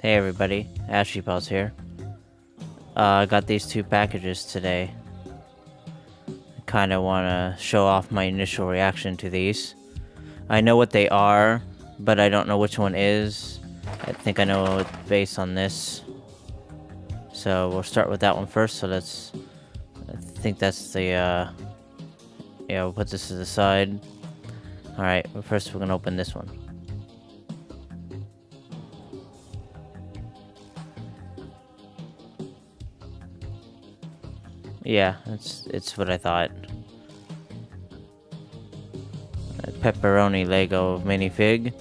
Hey everybody, Ashy Paws here. Uh, I got these two packages today. I kind of want to show off my initial reaction to these. I know what they are, but I don't know which one is. I think I know it based on this. So we'll start with that one first. So let's. I think that's the. Uh, yeah, we'll put this to the side. All right. Well, first we're gonna open this one. Yeah, it's it's what I thought. A Pepper Roni Lego minifig.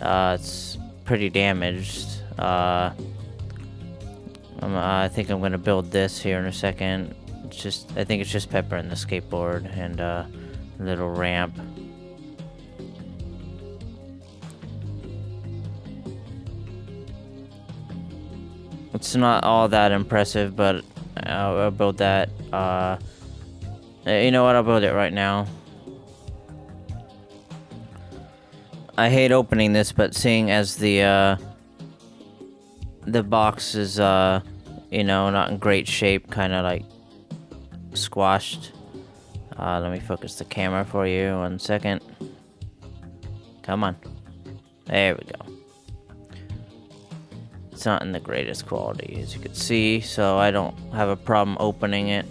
Uh, it's pretty damaged. Uh, uh, I think I'm gonna build this here in a second. It's just I think it's just Pepper and the skateboard and uh, a little ramp. It's not all that impressive, but I'll, I'll build that. Uh, you know what? I'll build it right now. I hate opening this, but seeing as the uh, the box is, uh, you know, not in great shape, kind of like squashed. Uh, let me focus the camera for you. One second. Come on. There we go. It's not in the greatest quality, as you can see, so I don't have a problem opening it.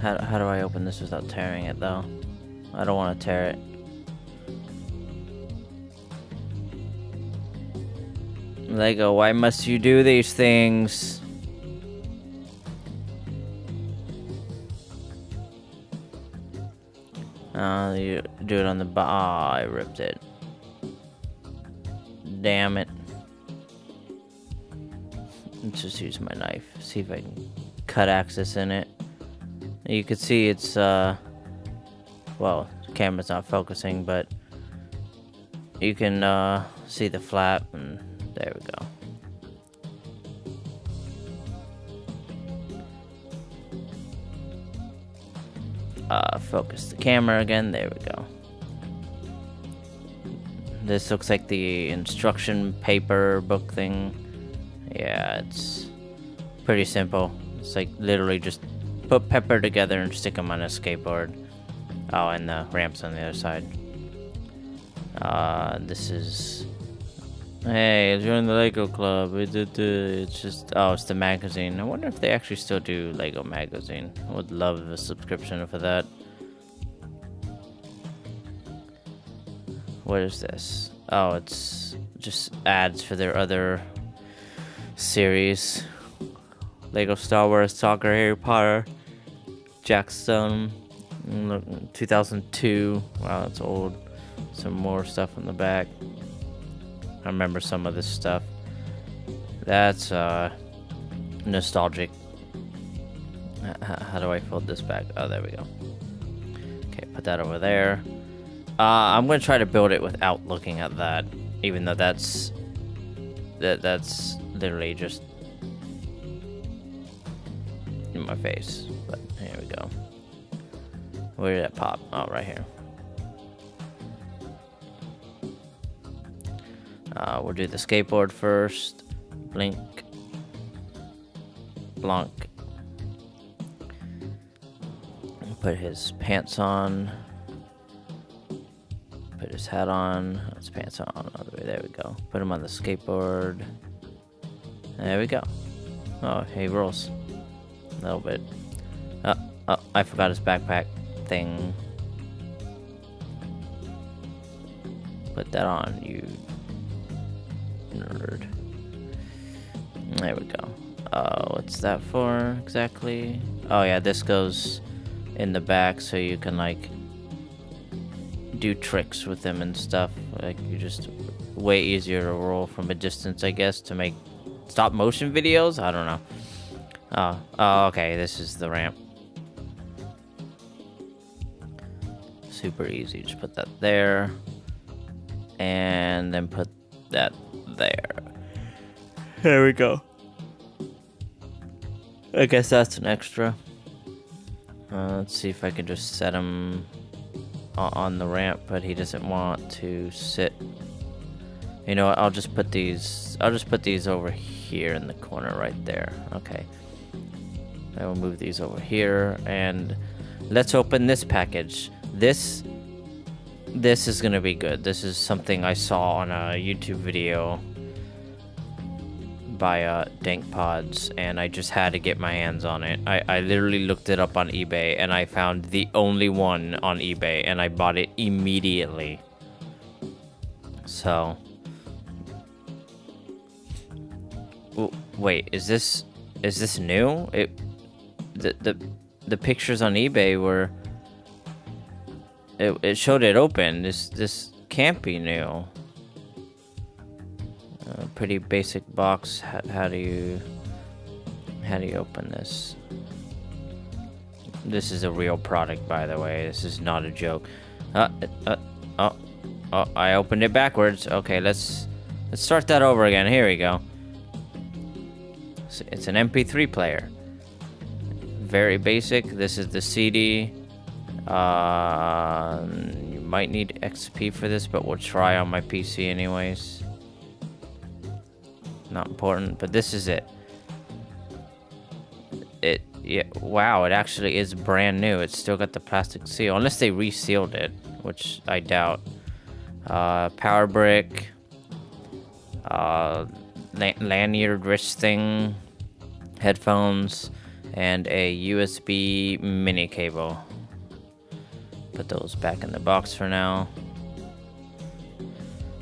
How, how do I open this without tearing it, though? I don't want to tear it. Lego, why must you do these things? Uh, you do it on the bo- Ah, I ripped it. Damn it. Let's just use my knife. See if I can cut access in it. You can see it's, uh... Well, the camera's not focusing, but... You can, uh, see the flap, and there we go. Uh, focus the camera again. There we go. This looks like the instruction paper book thing. Yeah, it's pretty simple. It's like literally just put Pepper together and stick him on a skateboard. Oh, and the ramps on the other side. Uh, this is... Hey, join the Lego Club. It's just... Oh, it's the magazine. I wonder if they actually still do Lego magazine. I would love a subscription for that. What is this? Oh, it's just ads for their other series. Lego Star Wars, Soccer, Harry Potter, Jack Stone, 2002. Wow, that's old. Some more stuff in the back. I remember some of this stuff. That's uh, nostalgic. How do I fold this back? Oh, there we go. Okay, put that over there. Uh, I'm gonna try to build it without looking at that, even though that's that that's literally just in my face. But here we go. Where did that pop? Oh, right here. Uh, we'll do the skateboard first. Blink. Blanc. Put his pants on. Put his hat on. His pants on. There we go. Put him on the skateboard. There we go. Oh, he rolls. A little bit. Oh, oh, I forgot his backpack thing. Put that on, you nerd. There we go. Uh, what's that for exactly? Oh yeah, this goes in the back so you can like do tricks with them and stuff. Like you just way easier to roll from a distance, I guess, to make stop motion videos. I don't know. Oh, oh, okay. This is the ramp. Super easy. Just put that there, and then put that there. There we go. I guess that's an extra. Uh, Uh, let's see if I can just set him on the ramp, but he doesn't want to sit. You know I'll just put these, I'll just put these over here in the corner right there. Okay. I will move these over here, and let's open this package. This, this is gonna be good. This is something I saw on a YouTube video by uh, DankPods, and I just had to get my hands on it. I, I literally looked it up on eBay, and I found the only one on eBay, and I bought it immediately. So... wait, is this... Is this new? It... The, the, the pictures on eBay were... It, it showed it open. This, this can't be new pretty basic box. How, how do you how do you open this? This is a real product, by the way. This is not a joke. Uh, uh, oh, oh, I opened it backwards. Okay, let's let's start that over again. Here we go. It's an MP3 player. Very basic. This is the CD. Uh, you might need XP for this, but we'll try on my PC anyways not important, but this is it. It, yeah, wow, it actually is brand new. It's still got the plastic seal, unless they resealed it, which I doubt. Uh, power brick, uh, lanyard wrist thing, headphones, and a USB mini cable. Put those back in the box for now.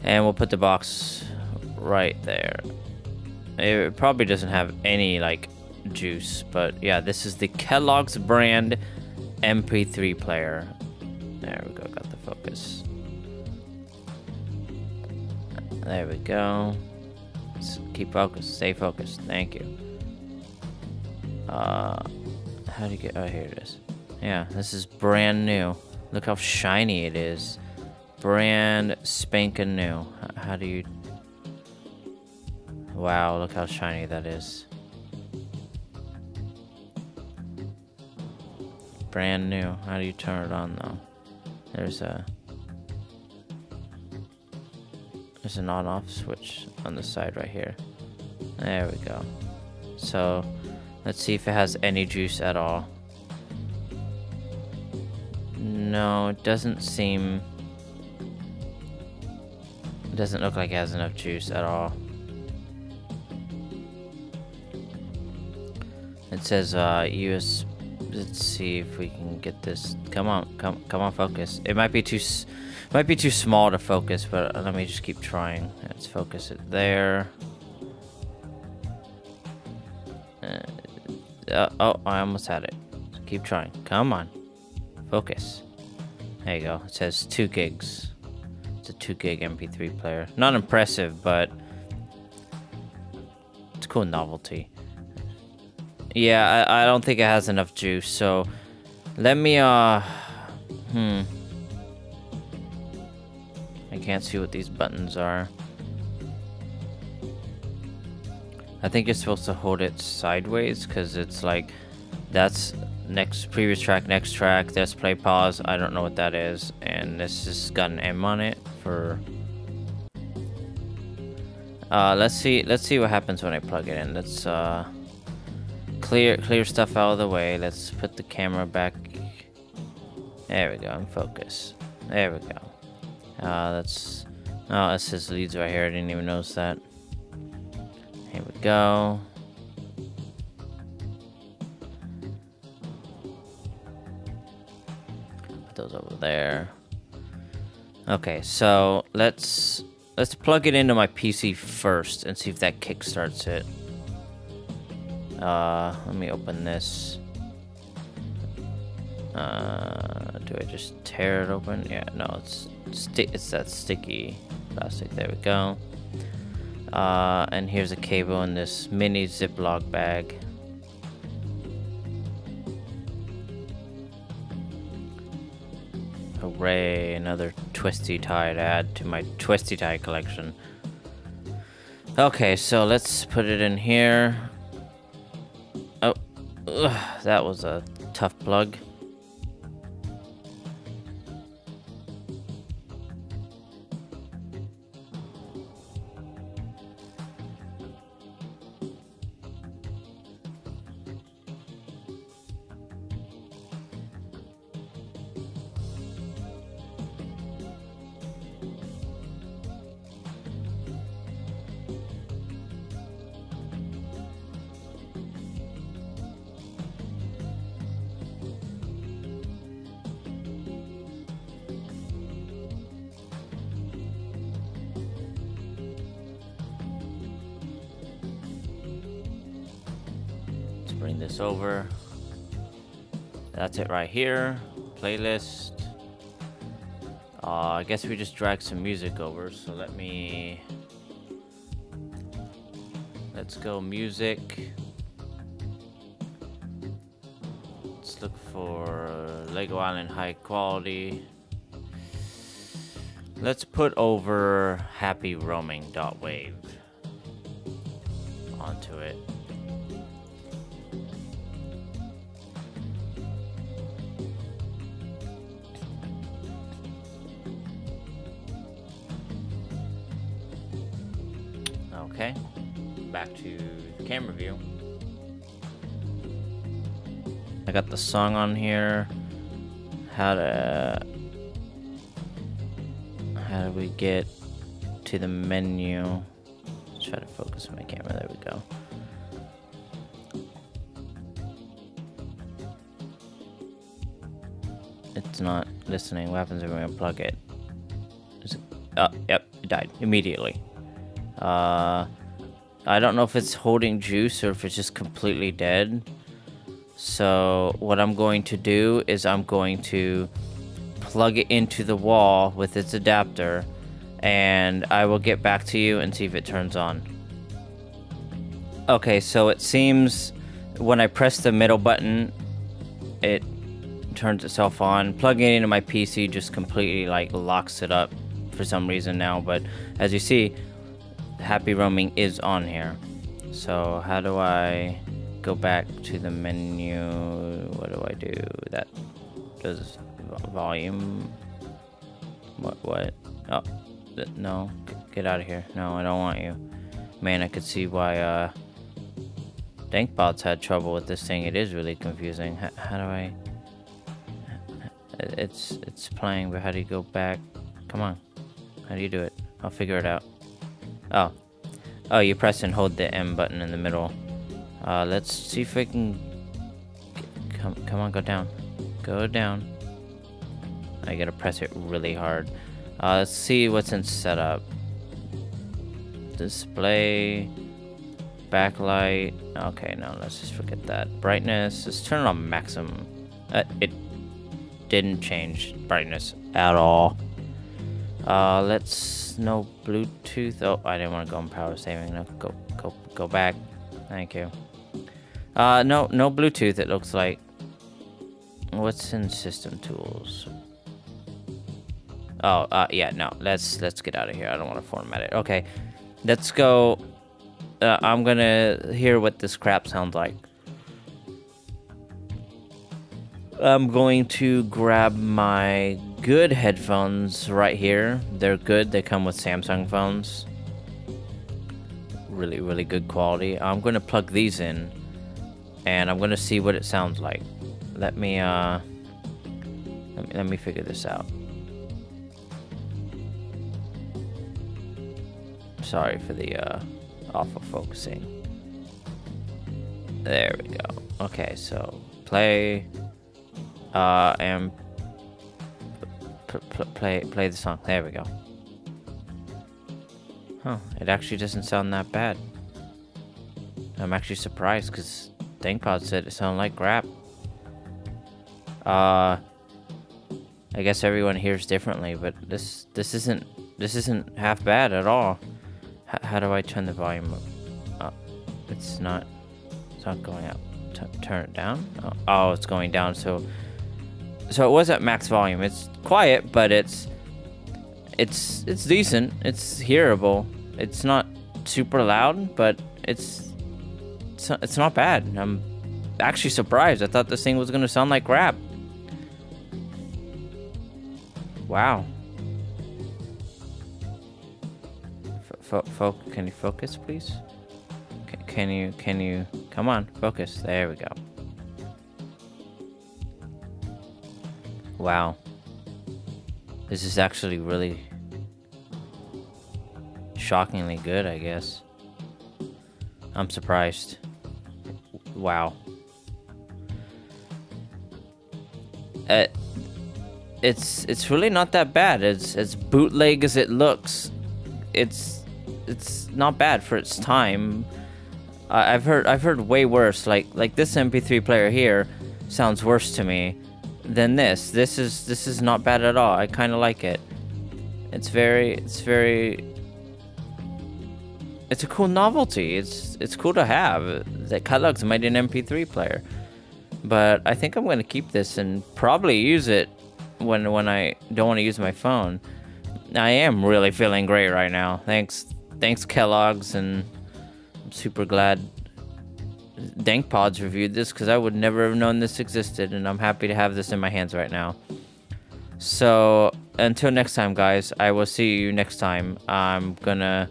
And we'll put the box right there. It probably doesn't have any, like, juice. But, yeah, this is the Kellogg's brand MP3 player. There we go, got the focus. There we go. Let's keep focused, stay focused. Thank you. Uh, how do you get, oh, here it is. Yeah, this is brand new. Look how shiny it is. Brand spanking new. How do you Wow, look how shiny that is. Brand new. How do you turn it on though? There's a there's an on-off switch on the side right here. There we go. So let's see if it has any juice at all. No, it doesn't seem it doesn't look like it has enough juice at all. It says uh, US. Let's see if we can get this. Come on, come, come on, focus. It might be too, might be too small to focus, but let me just keep trying. Let's focus it there. Uh, uh, oh, I almost had it. Keep trying. Come on, focus. There you go. It says two gigs. It's a two gig MP3 player. Not impressive, but it's cool novelty. Yeah, I, I don't think it has enough juice, so let me, uh, hmm. I can't see what these buttons are. I think you're supposed to hold it sideways because it's like that's next previous track, next track, there's play pause. I don't know what that is, and this has got an M on it for. Uh, let's see. Let's see what happens when I plug it in. Let's uh clear clear stuff out of the way. Let's put the camera back. There we go, in focus. There we go. Uh, that's... Oh, it says leads right here. I didn't even notice that. Here we go. Put those over there. Okay, so let's let's plug it into my PC first and see if that kickstarts it. Uh, let me open this. Uh, do I just tear it open? Yeah, no, it's sti it's that sticky plastic. There we go. Uh, and here's a cable in this mini Ziploc bag. Hooray, another twisty tie to add to my twisty tie collection. Okay, so let's put it in here. Ugh, that was a tough plug. Dragging this over. That's it right here. Playlist. Uh, I guess we just drag some music over, so let me... Let's go music. Let's look for Lego Island high quality. Let's put over happy roaming dot wave onto it. Camera view. I got the song on here. How to how do we get to the menu? Let's try to focus my camera. There we go. It's not listening. What happens if we unplug it? it oh, yep, it died immediately. Uh, I don't know if it's holding juice or if it's just completely dead. So what I'm going to do is I'm going to plug it into the wall with its adapter and I will get back to you and see if it turns on. Okay, so it seems when I press the middle button, it turns itself on. Plugging it into my PC just completely like locks it up for some reason now, but as you see, happy roaming is on here. So how do I go back to the menu? What do I do? That does volume. What? What? Oh, no. Get out of here. No, I don't want you. Man, I could see why uh, DankPods had trouble with this thing. It is really confusing. How do I? It's it's playing, but how do you go back? Come on. How do you do it? I'll figure it out. Oh. Oh, you press and hold the M button in the middle. Uh, let's see if we can... Come, come on, go down. Go down. I gotta press it really hard. Uh, let's see what's in setup. Display, backlight. Okay, no, let's just forget that. Brightness, let's turn it on maximum. Uh, it didn't change brightness at all. Uh, let's no Bluetooth. Oh, I didn't want to go on power saving. No, go, go, go back. Thank you. Uh, no, no Bluetooth. It looks like. What's in system tools? Oh, uh, yeah, no. Let's let's get out of here. I don't want to format it. Okay, let's go. Uh, I'm gonna hear what this crap sounds like. I'm going to grab my good headphones right here. They're good. They come with Samsung phones. Really, really good quality. I'm going to plug these in and I'm going to see what it sounds like. Let me, uh, let me, let me figure this out. Sorry for the uh, awful focusing. There we go. Okay, so play uh, and play play the song. There we go. Huh, it actually doesn't sound that bad. I'm actually surprised because DankPods said it sounded like crap. Uh, I guess everyone hears differently, but this this isn't this isn't half bad at all. H how do I turn the volume up? It's not. It's not going up. T turn it down. Oh, oh, it's going down. So so it was at max volume. It's quiet, but it's it's it's decent. It's hearable. It's not super loud, but it's it's, it's not bad. I'm actually surprised. I thought this thing was gonna sound like crap. Wow. F can you focus, please? Can you can you come on focus? There we go. Wow. This is actually really shockingly good, I guess. I'm surprised. Wow. Uh, it's it's really not that bad. It's as bootleg as it looks. It's it's not bad for its time. I've heard I've heard way worse. Like like this MP3 player here sounds worse to me than this. This is this is not bad at all. I kind of like it. It's very it's very it's a cool novelty. It's it's cool to have. That Kellogg's made an MP3 player. But I think I'm going to keep this and probably use it when when I don't want to use my phone. I am really feeling great right now. Thanks thanks Kellogg's and I'm super glad DankPods reviewed this because I would never have known this existed and I'm happy to have this in my hands right now. So until next time guys, I will see you next time. I'm gonna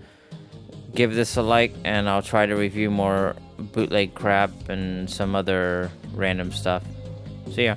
give this a like and I'll try to review more bootleg crap and some other random stuff. See ya.